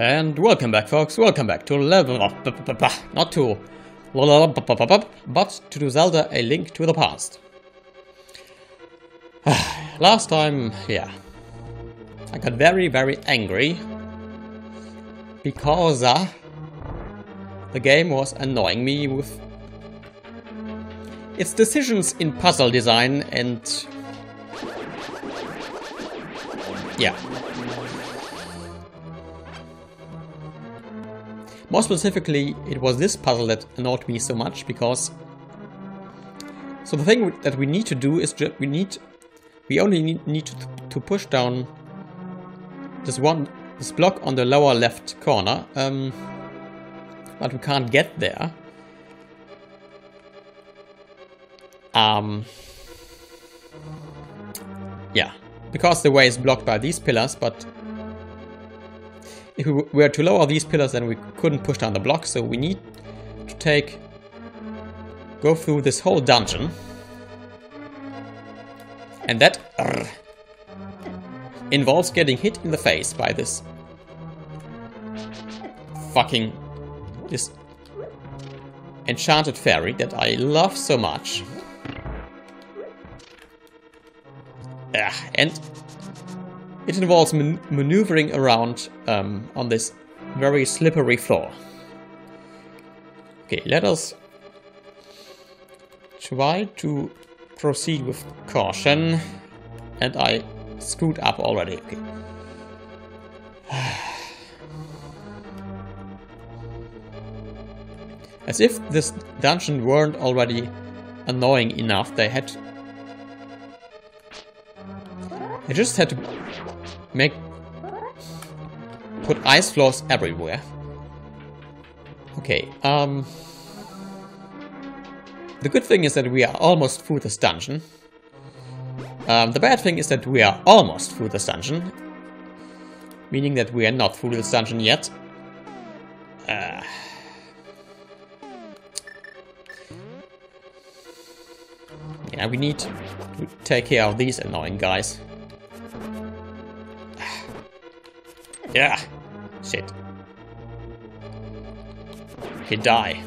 And welcome back, folks. Welcome back to level not to but to do Zelda: A Link to the Past. Last time, yeah, I got very, very angry because uh, the game was annoying me with its decisions in puzzle design and yeah. More specifically, it was this puzzle that annoyed me so much because so the thing that we need to do is we need we only need, need to, to push down this one this block on the lower left corner um, but we can't get there. Um, yeah because the way is blocked by these pillars but if we were to lower these pillars then we couldn't push down the block so we need to take go through this whole dungeon and that involves getting hit in the face by this fucking this enchanted fairy that I love so much. Yeah, and it involves man maneuvering around um, on this very slippery floor. Okay, let us try to proceed with caution. And I screwed up already. Okay. As if this dungeon weren't already annoying enough, they had... They just had to make... Put ice floors everywhere. Okay, um... The good thing is that we are almost through this dungeon. Um, the bad thing is that we are almost through this dungeon. Meaning that we are not through this dungeon yet. Uh, yeah, we need to take care of these annoying guys. Yeah, shit. He die.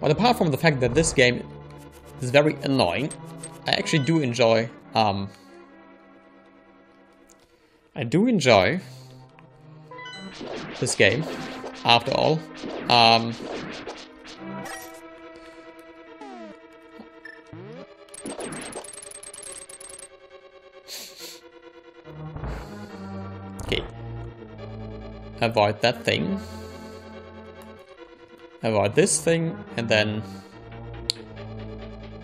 But apart from the fact that this game is very annoying, I actually do enjoy, um, I do enjoy this game, after all. Um, Avoid that thing avoid this thing, and then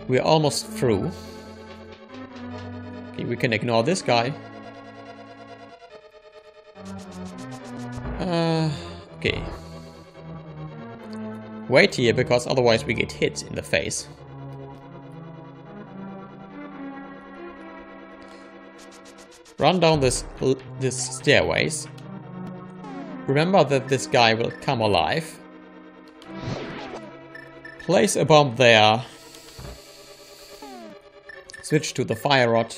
we're almost through. Okay, we can ignore this guy. Uh, okay. Wait here, because otherwise we get hit in the face. Run down this this stairways. Remember that this guy will come alive. Place a bomb there. Switch to the fire rod.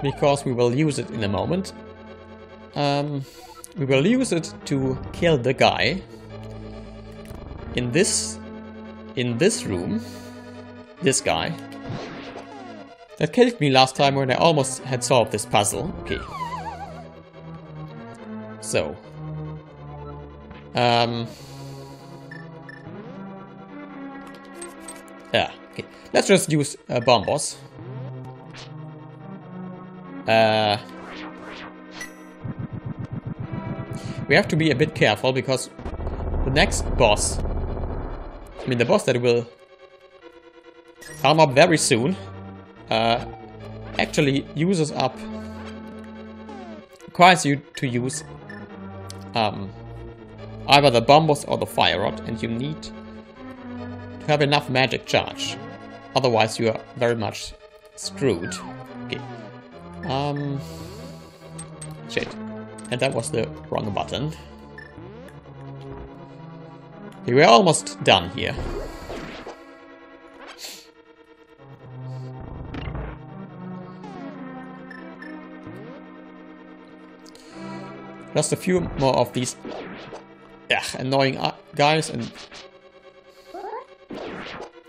Because we will use it in a moment. Um, we will use it to kill the guy. In this... In this room. This guy. That killed me last time when I almost had solved this puzzle. Okay. So, um, yeah, okay. Let's just use uh, bombos. Uh, we have to be a bit careful because the next boss, I mean the boss that will come up very soon, uh, actually uses up, requires you to use um, either the bombos or the fire rod, and you need to have enough magic charge. Otherwise you are very much screwed. Okay. Um... Shit. And that was the wrong button. Okay, we're almost done here. Just a few more of these annoying guys and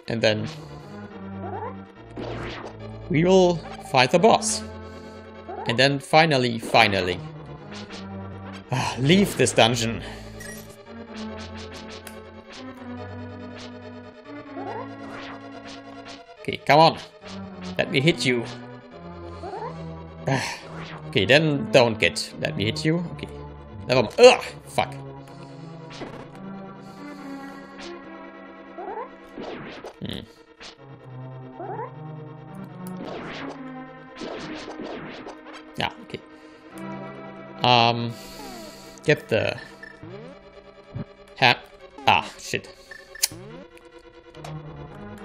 and then we will fight the boss. And then finally, finally, uh, leave this dungeon. Okay, come on. Let me hit you. okay, then don't get. Let me hit you. Okay. Never mind. Ugh! Fuck. Hmm. Yeah, okay. Um, get the hat. Ah, shit.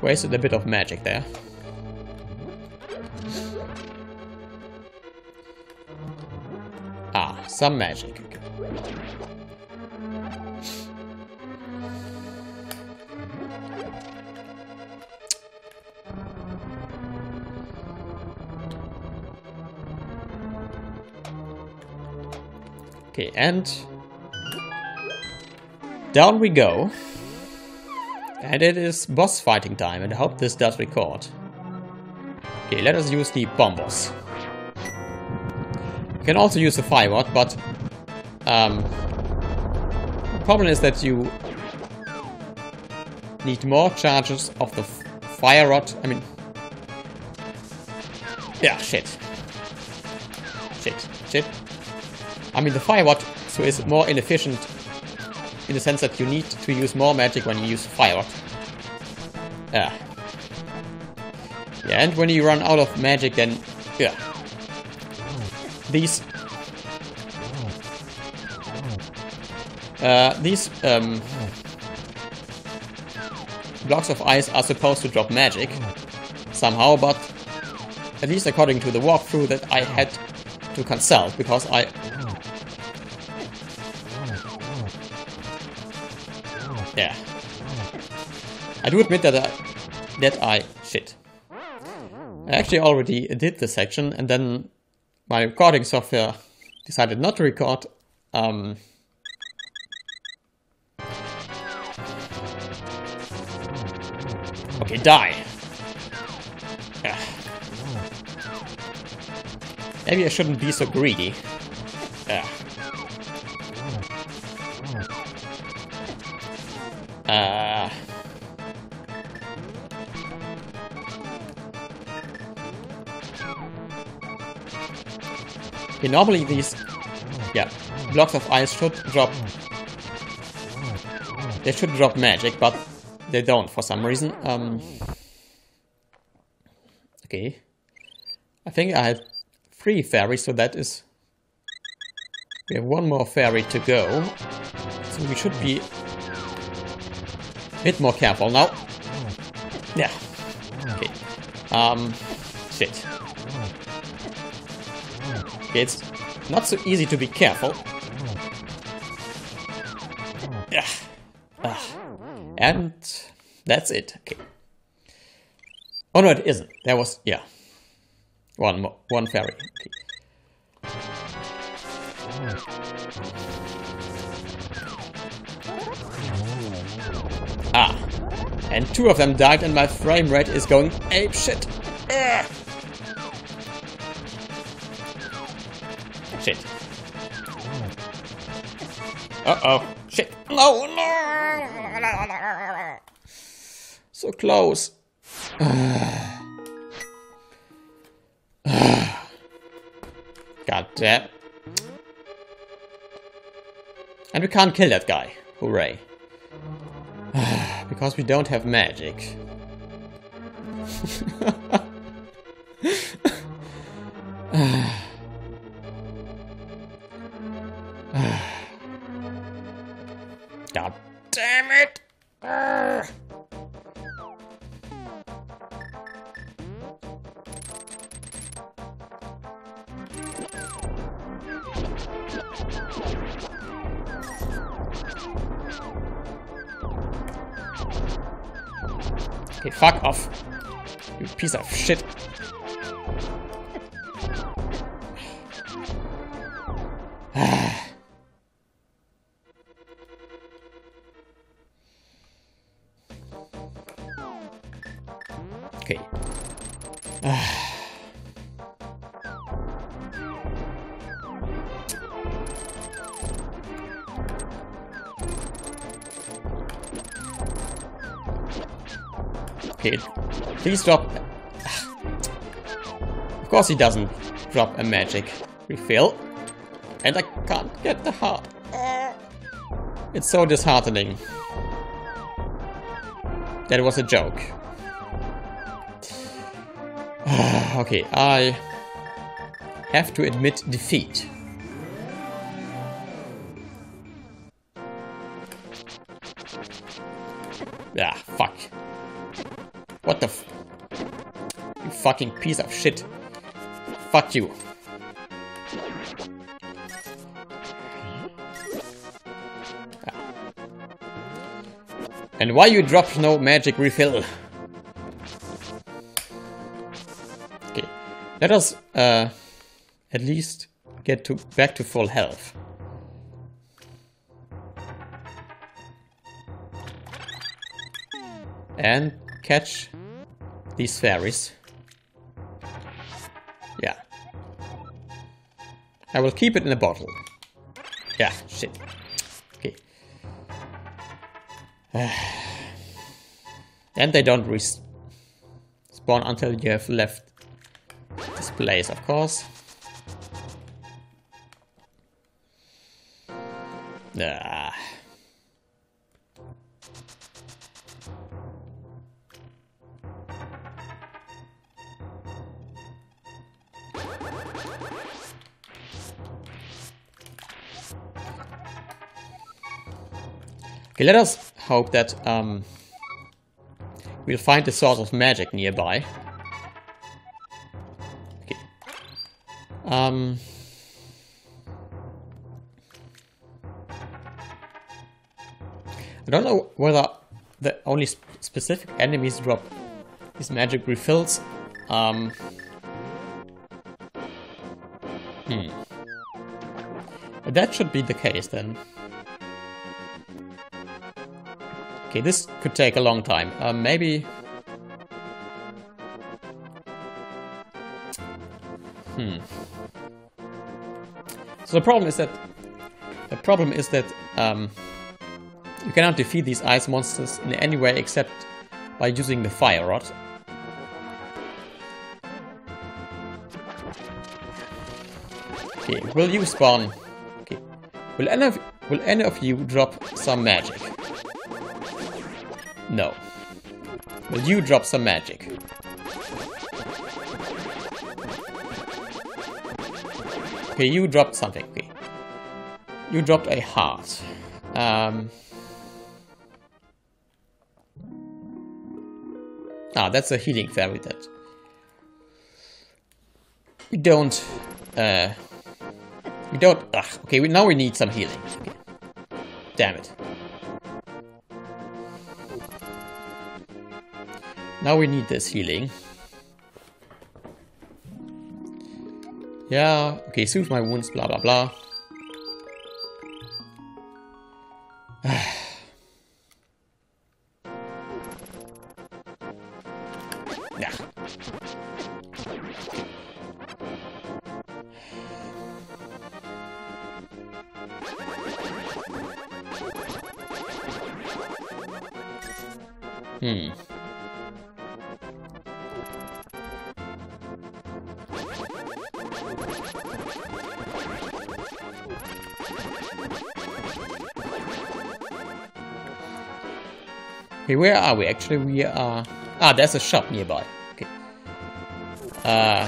Wasted a bit of magic there. Ah, some magic. Okay. And down we go. And it is boss fighting time, and I hope this does record. Okay, let us use the bombos. You can also use the fire rod, but um, the problem is that you need more charges of the fire rod. I mean, yeah, shit, shit, shit. I mean, the fire so is more inefficient in the sense that you need to use more magic when you use fire. Yeah. Yeah, and when you run out of magic, then yeah, these uh, these um, blocks of ice are supposed to drop magic somehow, but at least according to the walkthrough that I had to consult because I I do admit that I, that I shit. I actually already did this section and then my recording software decided not to record. Um, okay, die. Yeah. Maybe I shouldn't be so greedy. Yeah. Uh, okay, normally these, yeah, blocks of ice should drop. They should drop magic, but they don't for some reason. Um, okay, I think I have three fairies, so that is. We have one more fairy to go, so we should be a bit more careful now. Yeah. Okay. Um, shit. It's not so easy to be careful. Yeah. Ah. And that's it. Okay. Oh no, it isn't. There was, yeah. One more, one fairy. Okay. Ah. And two of them died and my frame rate is going ape shit. Ugh. Shit. Uh-oh. Shit. No, no. So close. God damn. And we can't kill that guy. Hooray. because we don't have magic. Okay, fuck off. You piece of shit. okay. Please drop... Of course he doesn't drop a magic refill. And I can't get the heart. It's so disheartening. That was a joke. okay, I have to admit defeat. Ah, fuck. What the fucking piece of shit. Fuck you. And why you drop no magic refill? Okay, let us uh, at least get to back to full health. And catch these fairies. I will keep it in a bottle. Yeah, shit. Okay. and they don't respawn until you have left this place, of course. Ah. Okay, let us hope that um, we'll find the source of magic nearby. Okay. Um, I don't know whether the only sp specific enemies drop these magic refills. Um, hmm. That should be the case then. Okay, this could take a long time. Um, maybe... Hmm. So the problem is that... The problem is that um, you cannot defeat these ice monsters in any way except by using the fire rod. Okay, will you spawn? Okay, will any of will any of you drop some magic? No. Will you drop some magic? Okay, you dropped something. Okay. You dropped a heart. Um... Ah, that's a healing fairy that... We don't... Uh... We don't... Ugh, okay, we, now we need some healing. Okay. Damn it. Now we need this healing. Yeah, okay, soothe my wounds, blah blah blah. yeah. Hmm. Okay, where are we? Actually, we are... Ah, there's a shop nearby. Okay. Uh...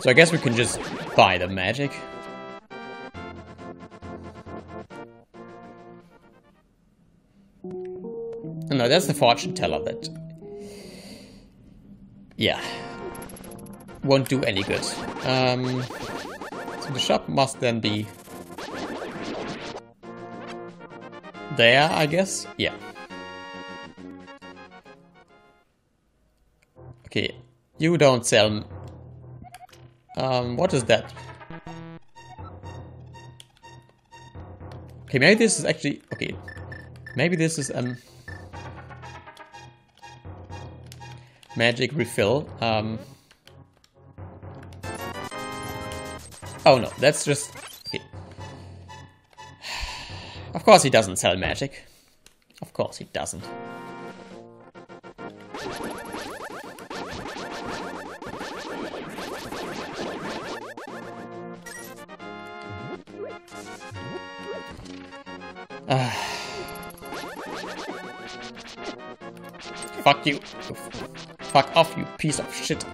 So I guess we can just buy the magic. No, that's the fortune teller that... Yeah. Won't do any good. Um, so the shop must then be there, I guess? Yeah. Okay, you don't sell... Um, what is that? Okay, maybe this is actually... Okay, maybe this is um magic refill. Um, oh no, that's just... Okay. Of course he doesn't sell magic. Of course he doesn't. Uh. Fuck you. Fuck off, you piece of shit.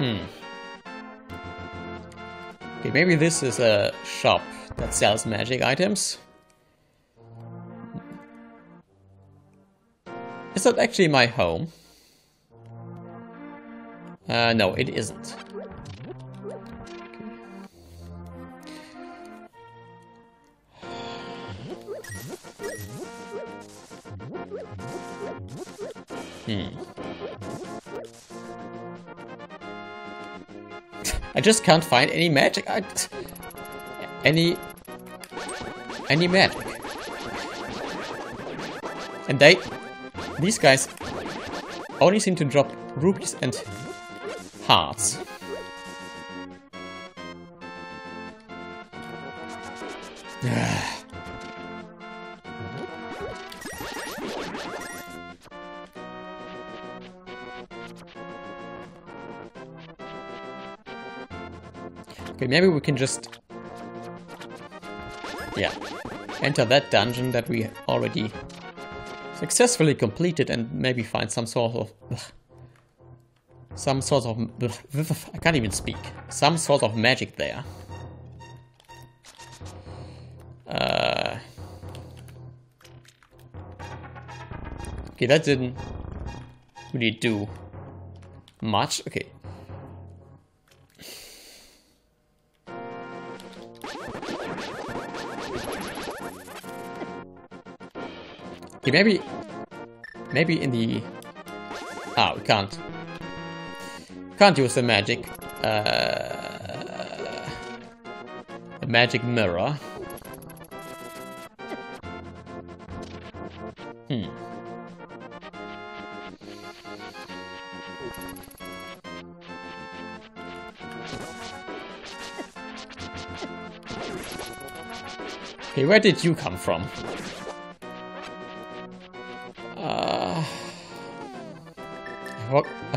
Hmm. Okay, maybe this is a shop that sells magic items. Is that actually my home? Uh, no, it isn't. I just can't find any magic. I, any any magic. And they these guys only seem to drop rubies and hearts. Maybe we can just... Yeah. Enter that dungeon that we already successfully completed and maybe find some sort of some sort of... I can't even speak. Some sort of magic there. Uh, okay, that didn't really do much. Okay. Okay, maybe... Maybe in the... Ah, we can't. Can't use the magic. Uh, a magic mirror. Hmm. Okay, where did you come from?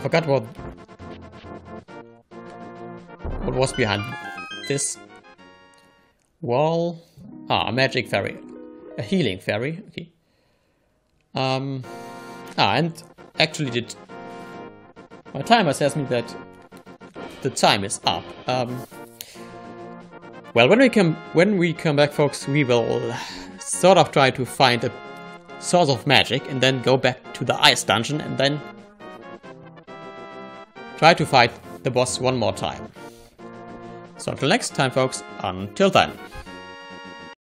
Forgot what what was behind this wall? Ah, a magic fairy. A healing fairy. Okay. Um. Ah, and actually did. My timer says me that the time is up. Um. Well, when we come when we come back, folks, we will sort of try to find a source of magic and then go back to the ice dungeon and then try to fight the boss one more time. So until next time folks, until then.